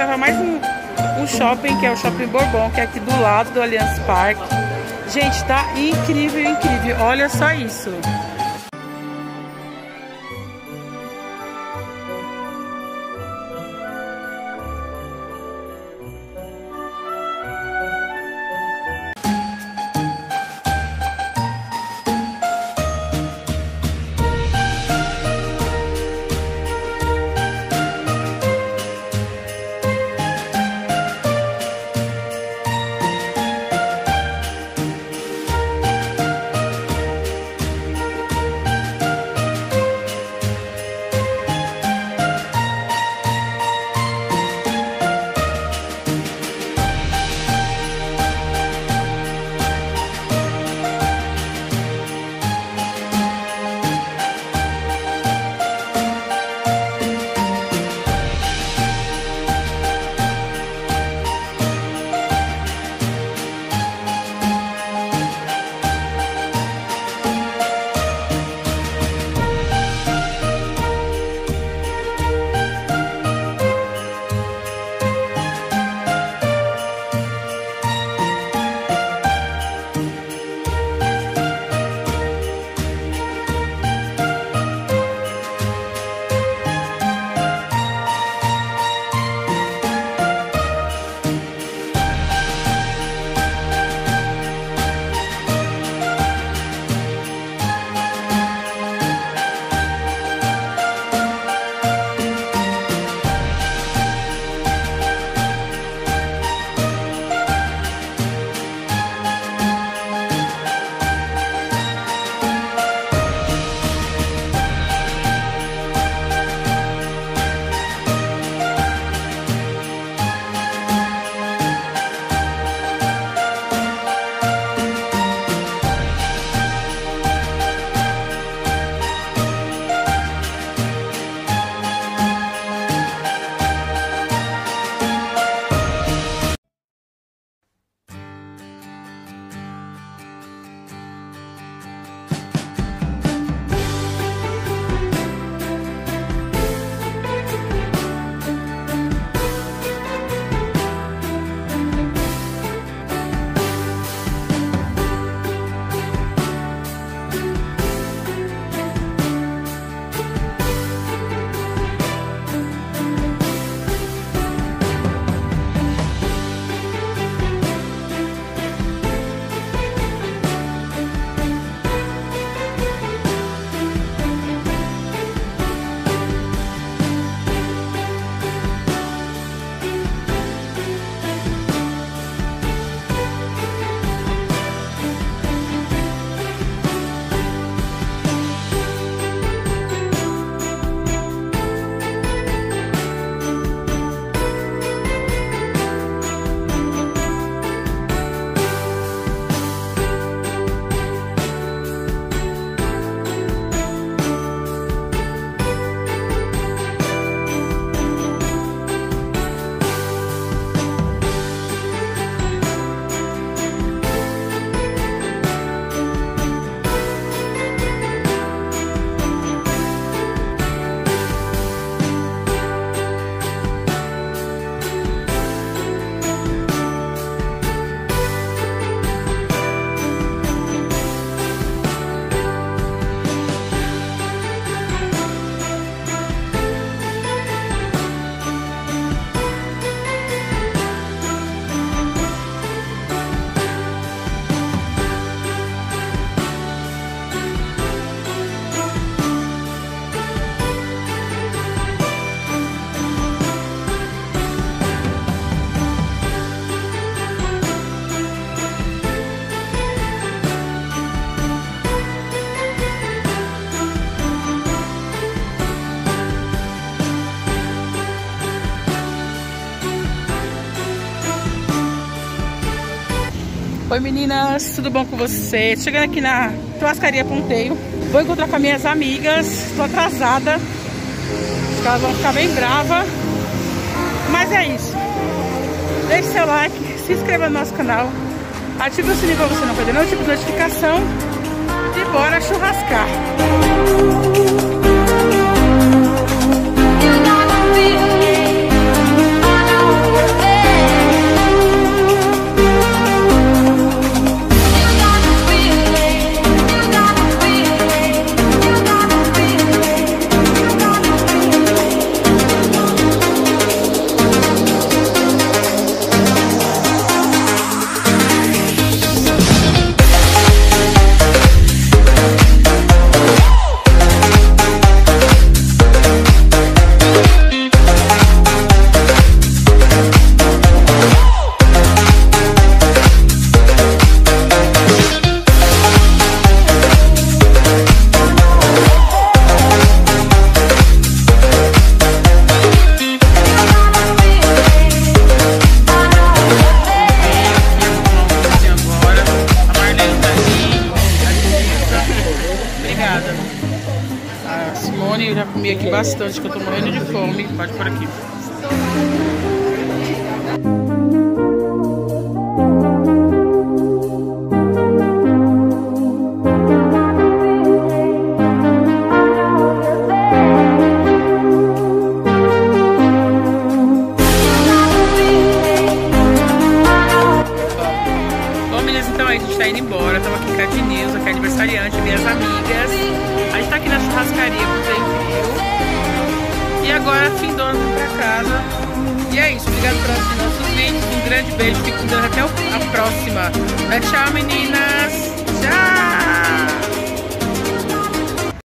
gravar mais um, um shopping, que é o Shopping Bourbon, que é aqui do lado do Allianz Parque. Gente, tá incrível, incrível. Olha só isso. Oi meninas, tudo bom com vocês? Chegando aqui na Churrascaria Ponteio Vou encontrar com minhas amigas Estou atrasada Acho que elas vão ficar bem bravas Mas é isso. Deixe seu like, se inscreva no nosso canal Ative o sininho para você não perder nenhum tipo de notificação E bora churrascar bastante, que eu tô morrendo de fome. Pode por aqui. Agora findando pra casa. E é isso, obrigado por assistir nossos vídeos. Um grande beijo, fiquem com Deus até a próxima. Tchau, meninas. Tchau.